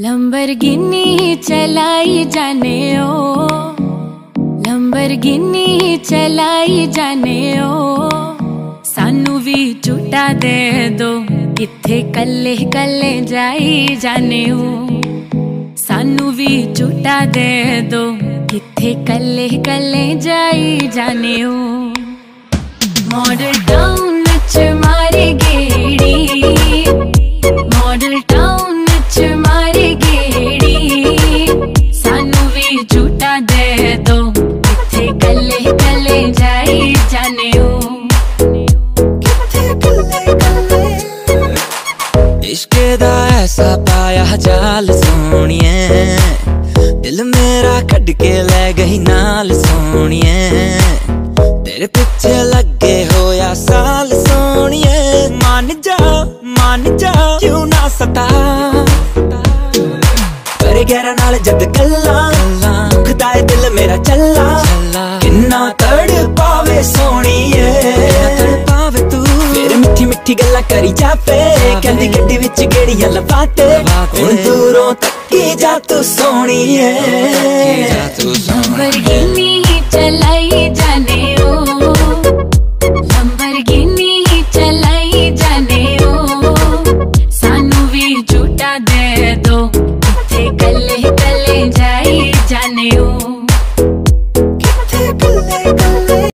Lamborghini चलाई जाने ओ। Lamborghini चलाई जाने ओ। सानू भी झूठा दे दो किथे कल्ले कल्ले जाई जाने ओ। सानू भी झूठा दे दो किथे कल्ले कल्ले जाई जाने ओ। मॉडल टाउन च ऐसा पाया जाल सोनिए। दिल मेरा कट के ले गई नाल सोनिए। तेरे पीछे लगे होया साल सोनिए। मान जा मान जा, क्यों ना सता? करे गहरा नाल जद कल्ला ਤੜਪਾਵੇ ਸੋਣੀਏ ਤੜਪਾਵੇ ਤੂੰ। ਫਿਰ ਮਿੱਠੀ ਮਿੱਠੀ ਗੱਲਾਂ ਕਰੀ ਜਾਵੇ ਕਹਿੰਦੀ ਗੱਡੀ ਵਿੱਚ ਗੇੜੀਆਂ ਲਵਾਤੇ। ਹੁਣ ਦੂਰੋਂ ਤੱਕੀ ਜਾ ਤੂੰ ਸੋਣੀਏ ਜਾ ਤੂੰ ਸੋਣੀਏ